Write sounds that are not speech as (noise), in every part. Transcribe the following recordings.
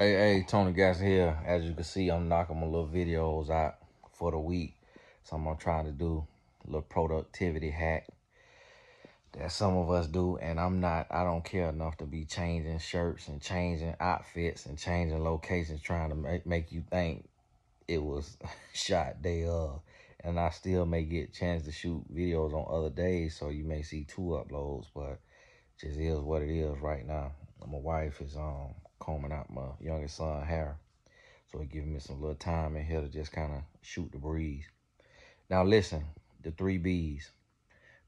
Hey, hey, Tony Gas here. As you can see, I'm knocking my little videos out for the week. So I'm gonna try to do a little productivity hack that some of us do. And I'm not, I don't care enough to be changing shirts and changing outfits and changing locations trying to make, make you think it was (laughs) shot day of. And I still may get chance to shoot videos on other days. So you may see two uploads, but just is what it is right now. My wife is um combing out my youngest son hair. So he giving me some little time in here to just kind of shoot the breeze. Now listen, the three B's.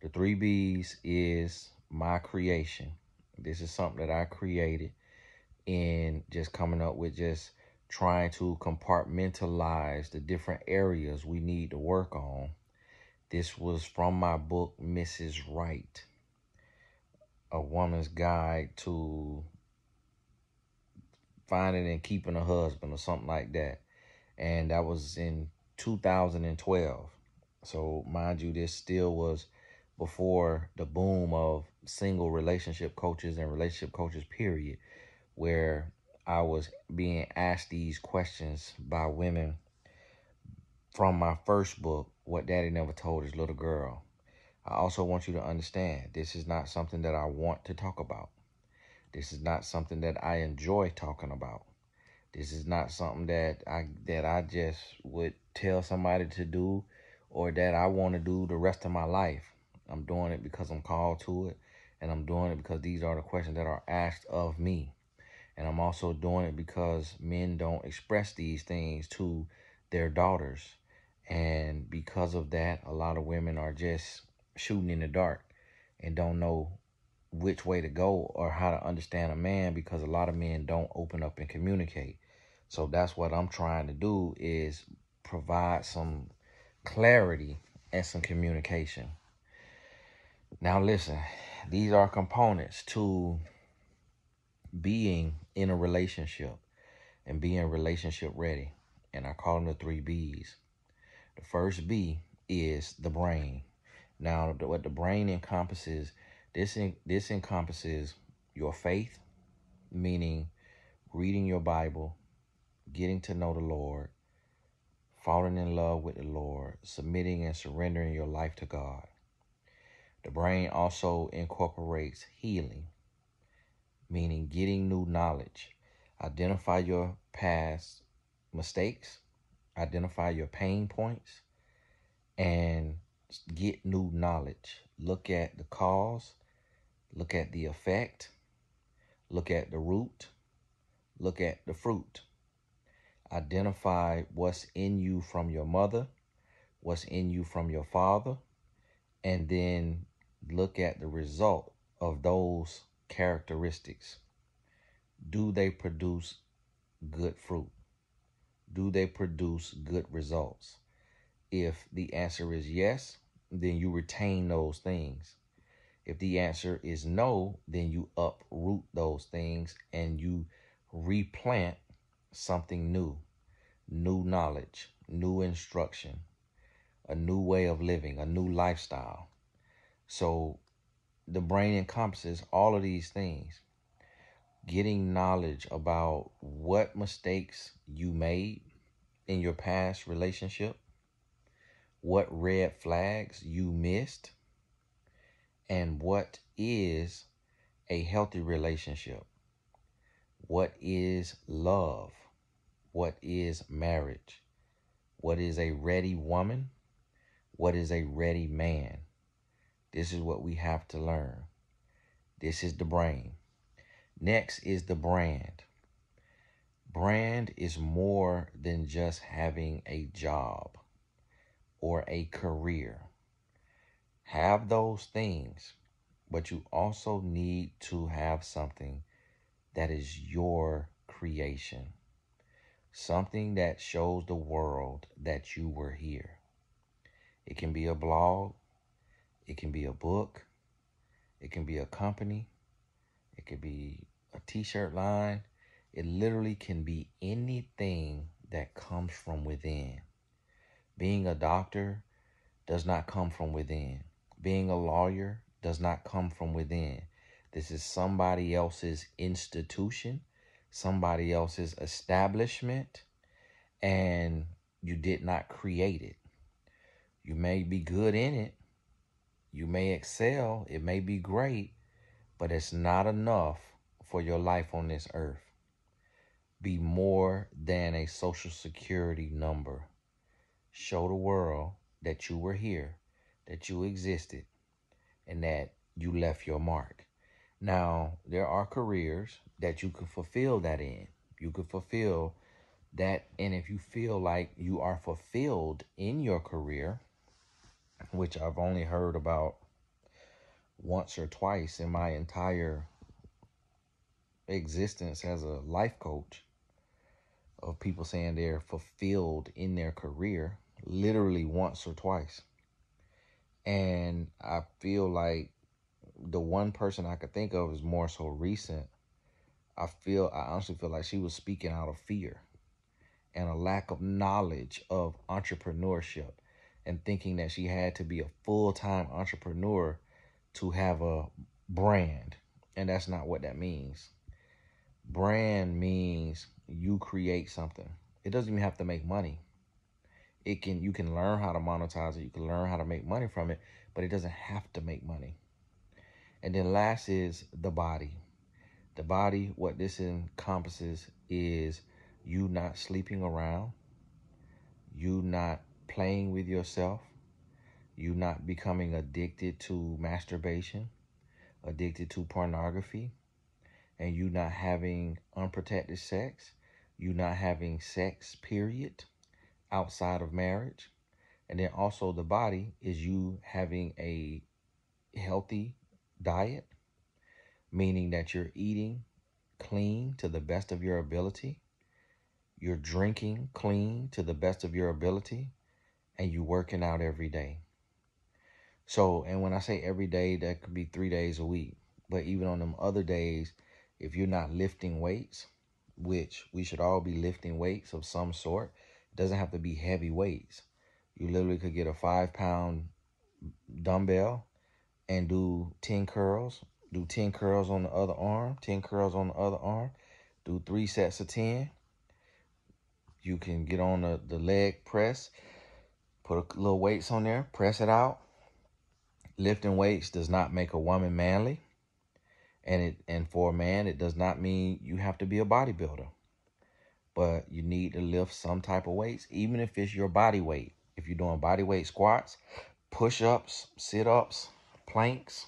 The three B's is my creation. This is something that I created in just coming up with just trying to compartmentalize the different areas we need to work on. This was from my book, Mrs. Wright, A Woman's Guide to finding and keeping a husband or something like that. And that was in 2012. So mind you, this still was before the boom of single relationship coaches and relationship coaches, period, where I was being asked these questions by women from my first book, What Daddy Never Told His Little Girl. I also want you to understand this is not something that I want to talk about. This is not something that I enjoy talking about. This is not something that I that I just would tell somebody to do or that I want to do the rest of my life. I'm doing it because I'm called to it and I'm doing it because these are the questions that are asked of me. And I'm also doing it because men don't express these things to their daughters. And because of that, a lot of women are just shooting in the dark and don't know which way to go or how to understand a man because a lot of men don't open up and communicate. So that's what I'm trying to do is provide some clarity and some communication. Now listen, these are components to being in a relationship and being relationship ready. And I call them the three B's. The first B is the brain. Now, what the brain encompasses this, this encompasses your faith, meaning reading your Bible, getting to know the Lord, falling in love with the Lord, submitting and surrendering your life to God. The brain also incorporates healing, meaning getting new knowledge. Identify your past mistakes, identify your pain points, and get new knowledge. Look at the cause Look at the effect. Look at the root. Look at the fruit. Identify what's in you from your mother, what's in you from your father, and then look at the result of those characteristics. Do they produce good fruit? Do they produce good results? If the answer is yes, then you retain those things. If the answer is no, then you uproot those things and you replant something new, new knowledge, new instruction, a new way of living, a new lifestyle. So the brain encompasses all of these things. Getting knowledge about what mistakes you made in your past relationship, what red flags you missed and what is a healthy relationship? What is love? What is marriage? What is a ready woman? What is a ready man? This is what we have to learn. This is the brain. Next is the brand. Brand is more than just having a job or a career have those things, but you also need to have something that is your creation. Something that shows the world that you were here. It can be a blog, it can be a book, it can be a company, it could be a t shirt line. It literally can be anything that comes from within. Being a doctor does not come from within. Being a lawyer does not come from within. This is somebody else's institution, somebody else's establishment and you did not create it. You may be good in it, you may excel, it may be great, but it's not enough for your life on this earth. Be more than a social security number. Show the world that you were here, that you existed, and that you left your mark. Now, there are careers that you can fulfill that in. You could fulfill that. And if you feel like you are fulfilled in your career, which I've only heard about once or twice in my entire existence as a life coach of people saying they're fulfilled in their career literally once or twice. And I feel like the one person I could think of is more so recent. I feel I honestly feel like she was speaking out of fear and a lack of knowledge of entrepreneurship and thinking that she had to be a full-time entrepreneur to have a brand. And that's not what that means. Brand means you create something. It doesn't even have to make money. It can you can learn how to monetize it, you can learn how to make money from it, but it doesn't have to make money. And then last is the body. The body, what this encompasses is you not sleeping around, you not playing with yourself, you not becoming addicted to masturbation, addicted to pornography, and you not having unprotected sex, you not having sex, period, outside of marriage. And then also the body is you having a healthy diet, meaning that you're eating clean to the best of your ability, you're drinking clean to the best of your ability, and you're working out every day. So, and when I say every day, that could be three days a week. But even on them other days, if you're not lifting weights, which we should all be lifting weights of some sort, it doesn't have to be heavy weights. You literally could get a five pound dumbbell and do 10 curls. Do 10 curls on the other arm, 10 curls on the other arm. Do three sets of 10. You can get on the, the leg press, put a little weights on there, press it out. Lifting weights does not make a woman manly. And it and for a man, it does not mean you have to be a bodybuilder. But you need to lift some type of weights, even if it's your body weight. If you're doing body weight squats, push-ups, sit-ups, planks,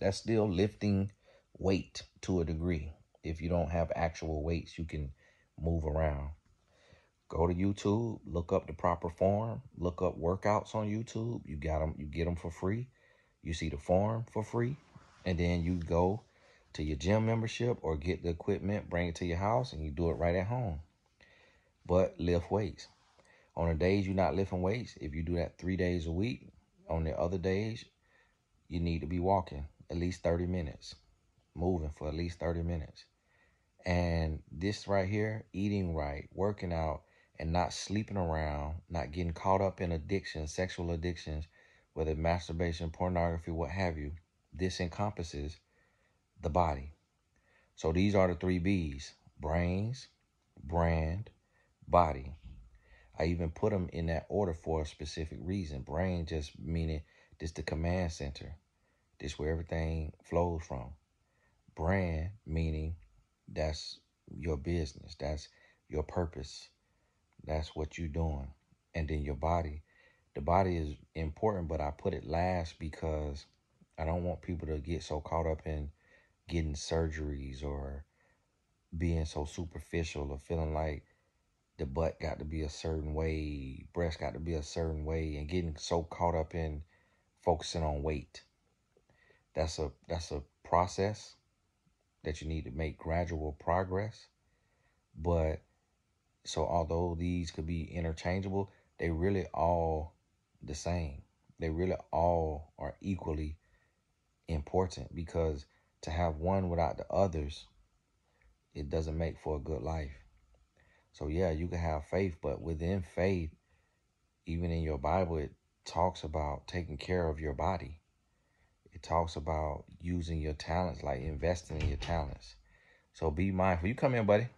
that's still lifting weight to a degree. If you don't have actual weights, you can move around. Go to YouTube, look up the proper form, look up workouts on YouTube. You got them, you get them for free. You see the form for free, and then you go to your gym membership or get the equipment, bring it to your house, and you do it right at home. But lift weights. On the days you're not lifting weights, if you do that three days a week, on the other days, you need to be walking at least 30 minutes, moving for at least 30 minutes. And this right here, eating right, working out, and not sleeping around, not getting caught up in addictions, sexual addictions, whether masturbation, pornography, what have you, this encompasses the body. So these are the three B's brains, brand, body. I even put them in that order for a specific reason. Brain just meaning this the command center. This where everything flows from. Brand meaning that's your business. That's your purpose. That's what you're doing. And then your body. The body is important, but I put it last because I don't want people to get so caught up in getting surgeries or being so superficial or feeling like the butt got to be a certain way, breast got to be a certain way, and getting so caught up in focusing on weight. That's a that's a process that you need to make gradual progress. But so although these could be interchangeable, they really all the same. They really all are equally important because to have one without the others, it doesn't make for a good life. So yeah, you can have faith, but within faith, even in your Bible, it talks about taking care of your body. It talks about using your talents, like investing in your talents. So be mindful. You come in, buddy.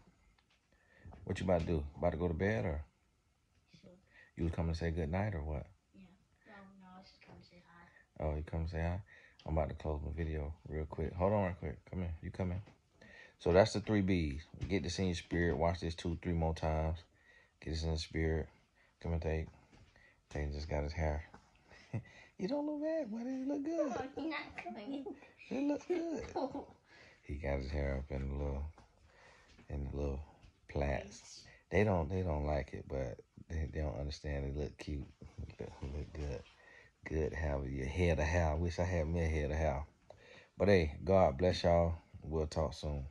What you about to do? About to go to bed or Sure. you was coming to say good night or what? Yeah. No, no, I was just coming to say hi. Oh, you come to say hi? I'm about to close my video real quick. Hold on real quick. Come in. You come in. So that's the three B's. Get this in your spirit. Watch this two, three more times. Get this in the spirit. Come and take. Tate just got his hair. (laughs) you don't look bad, buddy. You look good. (laughs) Oh, you're not coming You look good. (laughs) He got his hair up in the little in the little plaits. They don't they don't like it, but they, they don't understand. It look cute. Look, look good. Good have your head of hair. I wish I had me a head of hair. But hey, God bless y'all. We'll talk soon.